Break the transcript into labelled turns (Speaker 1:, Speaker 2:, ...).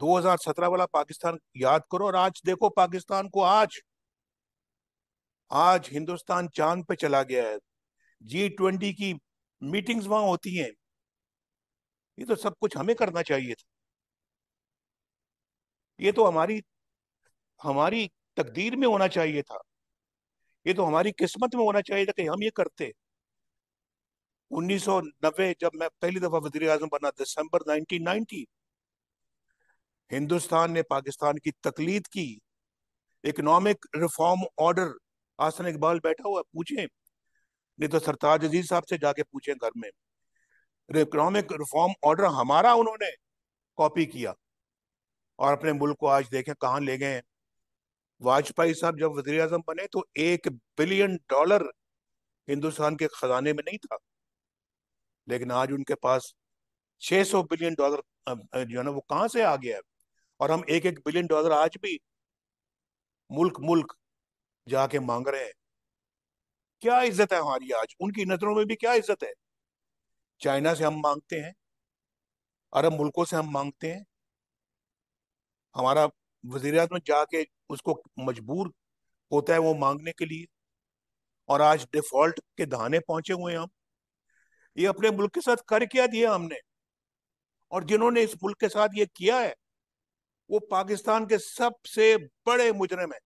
Speaker 1: 2017 वाला पाकिस्तान याद करो और आज देखो पाकिस्तान को आज आज हिंदुस्तान चाँद पे चला गया है। जी ट्वेंटी की मीटिंग्स वहाँ होती हैं। ये तो सब कुछ हमें करना चाहिए था। ये तो हमारी हमारी तकदीर में होना चाहिए था। ये तो हमारी किस्मत में होना चाहिए था कि हम ये करते। 1990 जब मैं पहली दफ़ा वज़ीर आज़म बना, दिसंबर 1990 हिंदुस्तान ने पाकिस्तान की तकलीद की। Economic reform order. आसन इकबाल बैठा हुआ, पूछे। नहीं तो सरताज अज़ीज़ साहब से जाके पूछे घर में। इकोनॉमिक रिफॉर्म ऑर्डर हमारा उन्होंने कॉपी किया। और अपने मुल्क को आज देखें, कहाँ ले गए वाजपेयी साहब जब वज़ीर अजम बने तो एक बिलियन डॉलर हिंदुस्तान के खजाने में नहीं था। लेकिन आज उनके पास 600 बिलियन डॉलर जो है ना, वो कहाँ से आ गया है? और हम एक एक बिलियन डॉलर आज भी मुल्क मुल्क जाके मांग रहे हैं। क्या इज़्ज़त है हमारी आज? उनकी नज़रों में भी क्या इज़्ज़त है? चाइना से हम मांगते हैं, अरब मुल्कों से हम मांगते हैं। हमारा वज़ीर में जाके उसको मजबूर होता है वो मांगने के लिए। और आज डिफ़ॉल्ट के दहाने पहुँचे हुए हम। ये अपने मुल्क के साथ कर क्या दिया हमने? और जिन्होंने इस मुल्क के साथ ये किया है वो पाकिस्तान के सबसे बड़े मुजरम है।